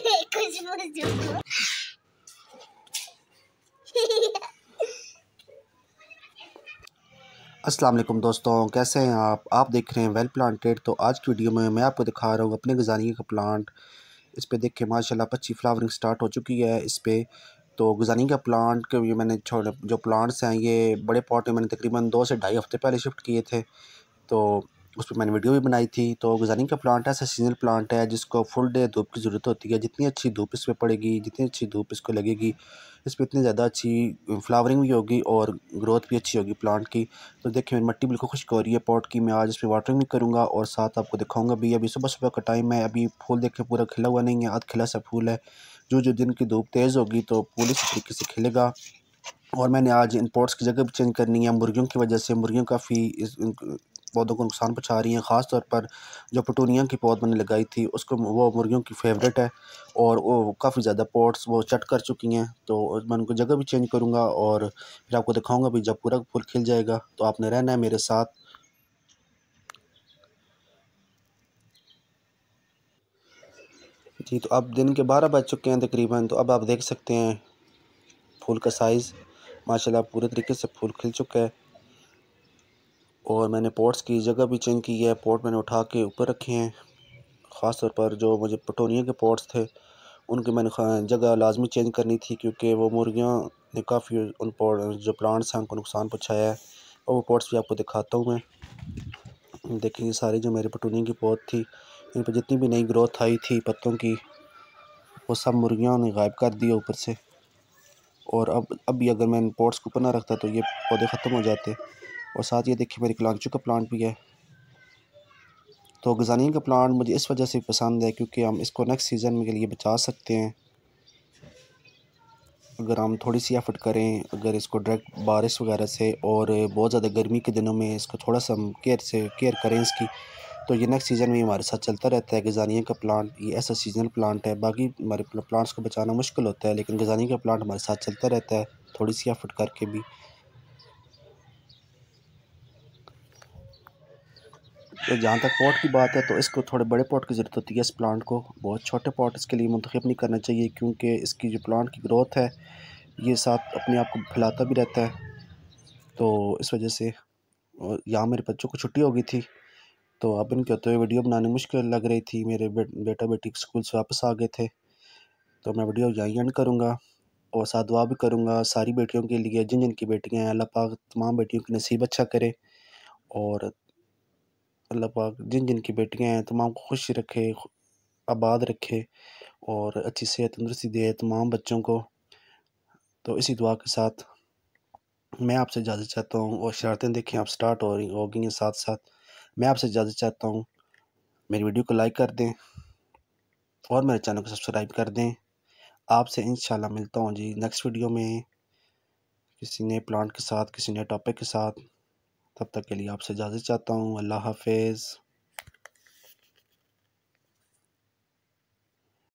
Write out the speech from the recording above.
अस्सलाम वालेकुम दोस्तों, कैसे हैं आप? आप देख रहे हैं वेल प्लांटेड तो आज की वीडियो में मैं आपको दिखा रहा हूँ अपने गजानिया का प्लांट इस पर देख के माशाल्लाह पच्ची फ्लावरिंग स्टार्ट हो चुकी है इस पर तो गजानी का प्लांट के ये मैंने छोटे जो प्लांट्स हैं, ये बड़े पॉट में मैंने तकरीबन दो से ढाई हफ़्ते पहले शिफ्ट किए थे। तो उस पर मैंने वीडियो भी बनाई थी। तो गुजानी का प्लांट ऐसा सीजनल प्लांट है, जिसको फुल डे धूप की ज़रूरत होती है। जितनी अच्छी धूप इस पर पड़ेगी, जितनी अच्छी धूप इसको लगेगी इस पर इतनी ज़्यादा अच्छी फ्लावरिंग भी होगी और ग्रोथ भी अच्छी होगी प्लांट की। तो देखिए, मेरी मट्टी बिल्कुल खुश्क हो रही है पॉट की। मैं आज इस पर वाटरिंग भी करूँगा और साथ आपको दिखाऊँगा भी। अभी सुबह सुबह का टाइम है, अभी फूल देखे पूरा खिला हुआ नहीं है, आध खिला सा फूल है। जो जो दिन की धूप तेज़ होगी तो फूल इसी तरीके से खिलेगा। और मैंने आज इन पॉट्स की जगह भी चेंज करनी है। मुर्गियों की वजह से मुर्गियों काफ़ी इस पौधों को नुकसान पहुँचा रही हैं। ख़ास तौर पर जो पटूनिया की पौध मैंने लगाई थी, उसको वो मुर्गियों की फेवरेट है और वो काफ़ी ज़्यादा पॉट्स वो चट कर चुकी हैं। तो मैं उनको जगह भी चेंज करूँगा और फिर आपको दिखाऊँगा भी जब पूरा फूल खिल जाएगा। तो आपने रहना है मेरे साथ। जी तो अब दिन के बारह बज चुके हैं तकरीबन तो अब आप देख सकते हैं फूल का साइज़। माशाल्लाह पूरे तरीके से फूल खिल चुका है। और मैंने पॉट्स की जगह भी चेंज की है। पॉट मैंने उठा के ऊपर रखे हैं। ख़ास तौर पर जो मुझे पटोनिया के पॉट्स थे, उनकी मैंने जगह लाजमी चेंज करनी थी क्योंकि वो मुर्गियाँ ने काफ़ी उन जो प्लांट्स हैं, उनको नुकसान पहुँचाया है। और वो पॉट्स भी आपको दिखाता हूँ मैं। देखिए, ये सारी जो मेरे पटोनिया की पौध थी इन पर जितनी भी नई ग्रोथ आई थी पत्तों की, वो सब मुर्गियों ने गायब कर दिया ऊपर से। और अब अब भी अगर मैं इन पॉट्स को ऊपर ना रखता तो ये पौधे ख़त्म हो जाते। और साथ ये देखिए, मेरी कलांचू का प्लांट भी है। तो गजानी का प्लांट मुझे इस वजह से पसंद है क्योंकि हम इसको नेक्स्ट सीज़न के लिए बचा सकते हैं। अगर हम थोड़ी सी एफर्ट करें, अगर इसको डायरेक्ट बारिश वगैरह से और बहुत ज़्यादा गर्मी के दिनों में इसको थोड़ा सा हम केयर से केयर करें इसकी तो ये नेक्स्ट सीज़न में हमारे साथ चलता रहता है। गजानिया का प्लांट ये ऐसा सीजनल प्लांट है। बाकी हमारे प्लांट्स को बचाना मुश्किल होता है, लेकिन गजानिया का प्लांट हमारे साथ चलता रहता है। थोड़ी सी एफर्ट करके भी। तो जहाँ तक पॉट की बात है तो इसको थोड़े बड़े पॉट की ज़रूरत होती है इस प्लांट को। बहुत छोटे पॉट इसके लिए मुंतखब नहीं करना चाहिए, क्योंकि इसकी जो प्लांट की ग्रोथ है, ये साथ अपने आप को फैलाता भी रहता है। तो इस वजह से यहाँ मेरे बच्चों को छुट्टी हो गई थी तो अब इनके होते हुए वीडियो बनाने मुश्किल लग रही थी। मेरे बेटा बेटी स्कूल से वापस आ गए थे। तो मैं वीडियो यहीं एंड करूँगा और साथ दुआ भी करूँगा सारी बेटियों के लिए जिन जिन की बेटियाँ हैं। अल्लाह पाक तमाम बेटियों की नसीब अच्छा करे और अल्लाह पाक जिन जिन की बेटियाँ हैं, तमाम को खुश रखे आबाद रखे और अच्छी सेहत तंदरुस्ती दे तमाम बच्चों को। तो इसी दुआ के साथ मैं आपसे इजाज़त चाहता हूँ और शरारतें देखें आप स्टार्ट हो रही हो गई हैं साथ साथ मैं आपसे इजाज़त चाहता हूँ, मेरी वीडियो को लाइक कर दें और मेरे चैनल को सब्सक्राइब कर दें। आपसे इन मिलता हूँ जी नेक्स्ट वीडियो में किसी नए प्लांट के साथ, किसी नए टॉपिक के साथ। तब तक के लिए आपसे इजाज़त चाहता हूँ, अल्लाह हाफिज़।